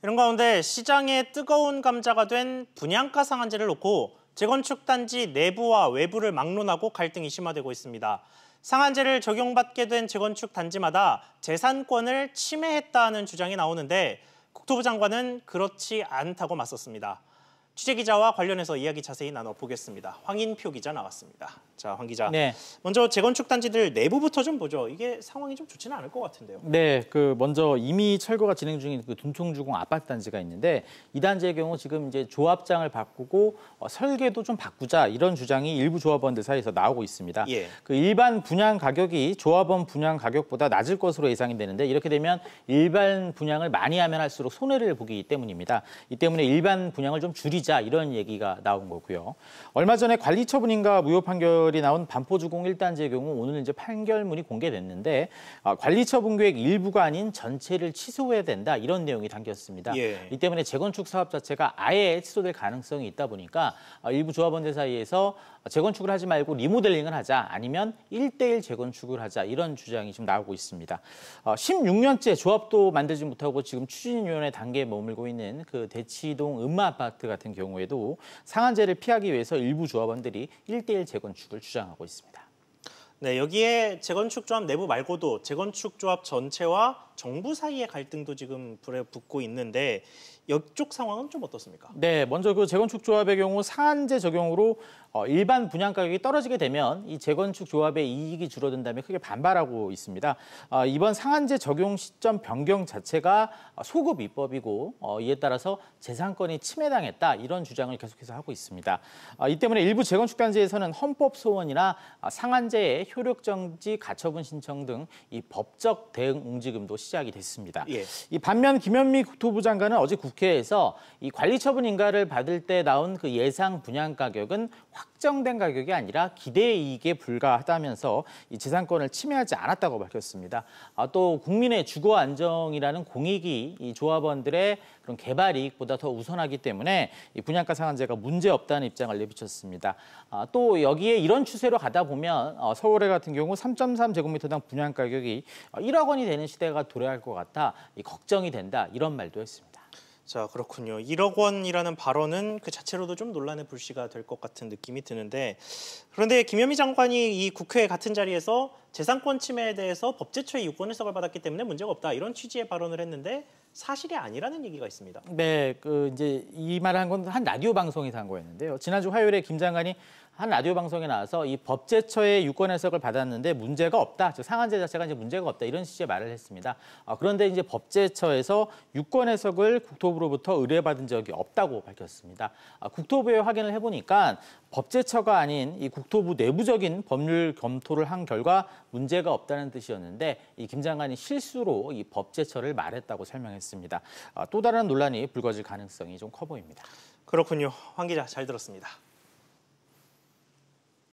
이런 가운데 시장에 뜨거운 감자가 된 분양가 상한제를 놓고 재건축 단지 내부와 외부를 막론하고 갈등이 심화되고 있습니다. 상한제를 적용받게 된 재건축 단지마다 재산권을 침해했다는 주장이 나오는데 국토부 장관은 그렇지 않다고 맞섰습니다. 취재 기자와 관련해서 이야기 자세히 나눠보겠습니다. 황인표 기자 나왔습니다. 자, 황 기자. 네. 먼저 재건축 단지들 내부부터 좀 보죠. 이게 상황이 좀 좋지는 않을 것 같은데요. 네, 그 먼저 이미 철거가 진행 중인 그 둔통주공 아파트 단지가 있는데 이 단지의 경우 지금 이제 조합장을 바꾸고 어, 설계도 좀 바꾸자 이런 주장이 일부 조합원들 사이에서 나오고 있습니다. 예. 그 일반 분양 가격이 조합원 분양 가격보다 낮을 것으로 예상이 되는데 이렇게 되면 일반 분양을 많이 하면 할수록 손해를 보기 때문입니다. 이 때문에 일반 분양을 좀 줄이자 이런 얘기가 나온 거고요. 얼마 전에 관리 처분인가 무효 판결 판결이 나온 반포주공 1단지의 경우 오늘 이제 판결문이 공개됐는데 아, 관리처분 계획 일부가 아닌 전체를 취소해야 된다 이런 내용이 담겼습니다. 예. 이 때문에 재건축 사업 자체가 아예 취소될 가능성이 있다 보니까 아, 일부 조합원들 사이에서 재건축을 하지 말고 리모델링을 하자 아니면 1대1 재건축을 하자 이런 주장이 좀 나오고 있습니다. 16년째 어, 조합도 만들지 못하고 지금 추진위원회 단계에 머물고 있는 그 대치동 음마 아파트 같은 경우 에도 상한제를 피하기 위해서 일부 조합원들이 1대1 재건축을 주장하고 있습니다. 네, 여기에 재건축 조합 내부 말고도 재건축 조합 전체와 정부 사이의 갈등도 지금 불에 붙고 있는데 이쪽 상황은 좀 어떻습니까? 네, 먼저 그 재건축 조합의 경우 상한제 적용으로 어, 일반 분양 가격이 떨어지게 되면 이 재건축 조합의 이익이 줄어든다면 크게 반발하고 있습니다. 어, 이번 상한제 적용 시점 변경 자체가 소급 입법이고 어, 이에 따라서 재산권이 침해당했다 이런 주장을 계속해서 하고 있습니다. 어, 이 때문에 일부 재건축 단지에서는 헌법 소원이나 상한제의 효력 정지 가처분 신청 등 이 법적 대응 움직임도 시 작이 됐습니다. 예. 이 반면 김현미 국토부 장관은 어제 국회에서 이 관리 처분 인가를 받을 때 나온 그 예상 분양 가격은 확정된 가격이 아니라 기대 이익에 불과하다면서 이 재산권을 침해하지 않았다고 밝혔습니다. 아, 또 국민의 주거 안정이라는 공익이 이 조합원들의 그런 개발 이익보다 더 우선하기 때문에 이 분양가 상한제가 문제 없다는 입장을 내비쳤습니다. 아, 또 여기에 이런 추세로 가다 보면 어, 서울에 같은 경우 3.3 제곱미터당 분양 가격이 1억 원이 되는 시대가 도 래할 것 같아 걱정이 된다 이런 말도 했습니다. 자 그렇군요. 1억 원이라는 발언은 그 자체로도 좀 논란의 불씨가 될 것 같은 느낌이 드는데 그런데 김현미 장관이 이 국회 같은 자리에서 재산권 침해에 대해서 법제처의 유권 해석을 받았기 때문에 문제가 없다 이런 취지의 발언을 했는데 사실이 아니라는 얘기가 있습니다. 네, 그 이제 이 말을 한 건 한 라디오 방송에서 한 거였는데요. 지난주 화요일에 김 장관이 한 라디오 방송에 나와서 이 법제처의 유권 해석을 받았는데 문제가 없다. 즉 상한제 자체가 이제 문제가 없다. 이런 취지의 말을 했습니다. 아, 그런데 이제 법제처에서 유권 해석을 국토부로부터 의뢰받은 적이 없다고 밝혔습니다. 아, 국토부에 확인을 해보니까 법제처가 아닌 이 국토부 내부적인 법률 검토를 한 결과 문제가 없다는 뜻이었는데 이 김 장관이 실수로 이 법제처를 말했다고 설명했습니다. 아, 또 다른 논란이 불거질 가능성이 좀 커 보입니다. 그렇군요. 황 기자 잘 들었습니다.